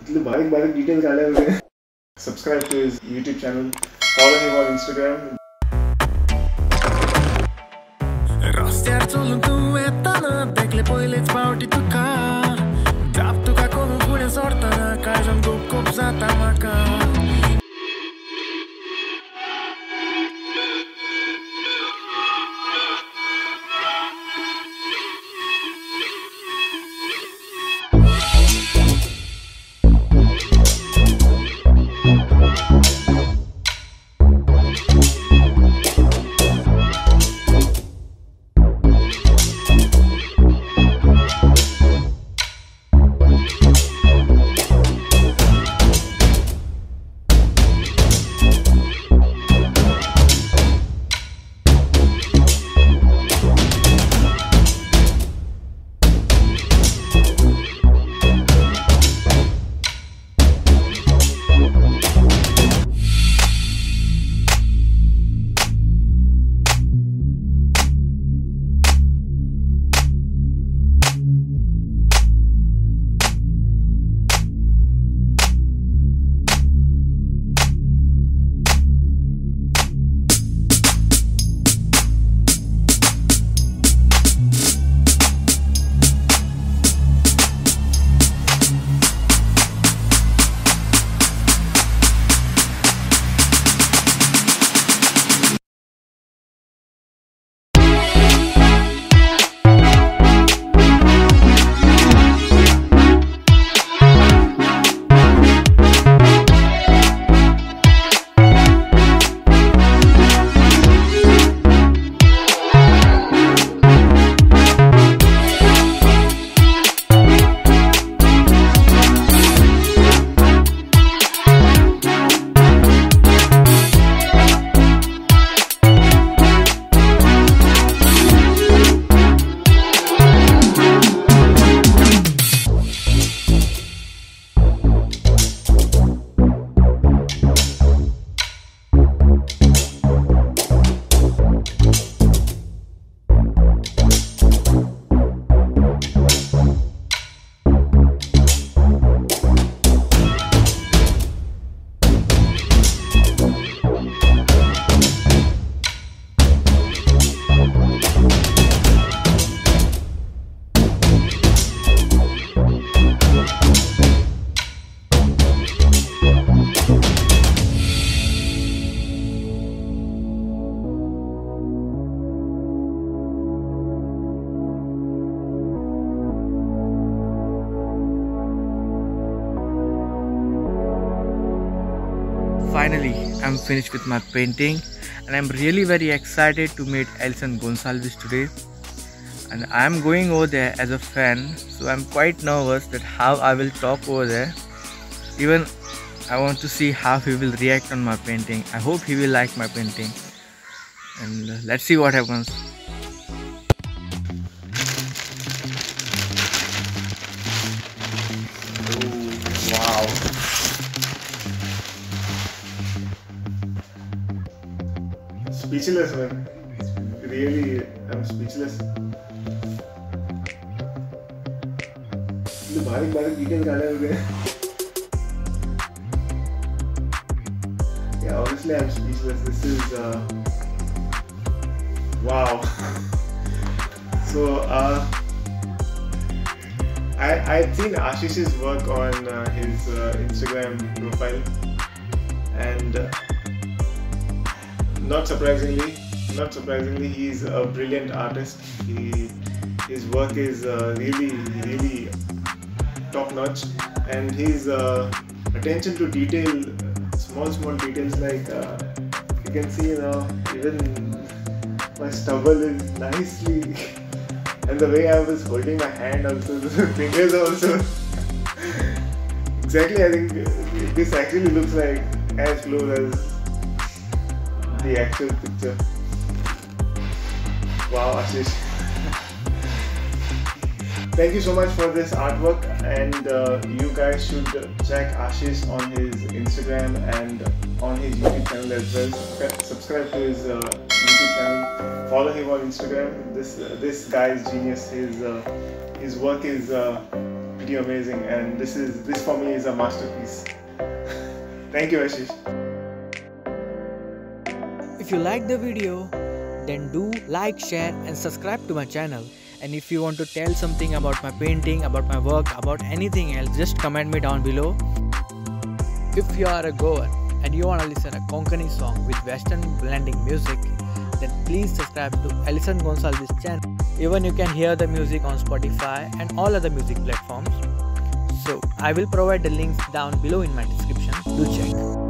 इतने बारीक बारीक डिटेल डाले हुए subscribe to his YouTube channel follow him on Instagram রাস্তার চলুন তুই Finally, I'm finished with my painting and I'm really very excited to meet Alison Gonsalves today. And I'm going over there as a fan, so I'm quite nervous that how I will talk over there. Even I want to see how he will react on my painting. I hope he will like my painting. And uh, let's see what happens. speechless man really i'm speechless इतले बारीक बारीक detail काढले होते yeah honestly i'm speechless this is uh, wow so uh I, I've seen Ashish's work on uh, his uh, Instagram profile, and uh, not surprisingly, not surprisingly, he's a brilliant artist. He, his work is uh, really, really top notch, and his uh, attention to detail, small, small details like uh, you can see, you know, even my stubble is nicely. and the way I was holding my hand also, the fingers also. exactly, I think this actually looks like as close as the actual picture. Wow, Ashish. Thank you so much for this artwork, and uh, you guys should check Ashish on his Instagram and on his YouTube channel as well. Subscribe- to his uh, YouTube channel. follow him on Instagram. This uh, this guy is genius. His uh, his work is uh, pretty amazing, and this is this for me is a masterpiece. Thank you, Ashish. If you like the video, then do like, share, and subscribe to my channel. And if you want to tell something about my painting, about my work, about anything else, just comment me down below. If you are a goer and you want to listen a Konkani song with Western blending music, then please subscribe to Alison Gonsalves channel. Even you can hear the music on Spotify and all other music platforms. So I will provide the links down below in my description. Do check.